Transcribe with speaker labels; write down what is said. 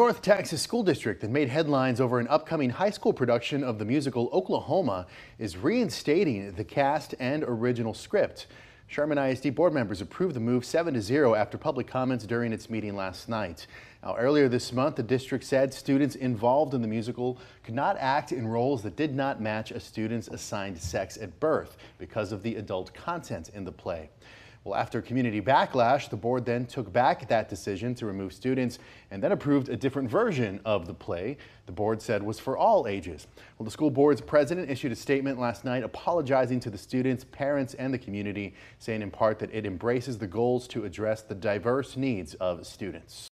Speaker 1: North Texas School District that made headlines over an upcoming high school production of the musical Oklahoma is reinstating the cast and original script. Sherman ISD board members approved the move 7 to 0 after public comments during its meeting last night. Now, earlier this month, the district said students involved in the musical could not act in roles that did not match a student's assigned sex at birth because of the adult content in the play. Well, after community backlash, the board then took back that decision to remove students and then approved a different version of the play the board said was for all ages. Well, the school board's president issued a statement last night apologizing to the students, parents, and the community, saying in part that it embraces the goals to address the diverse needs of students.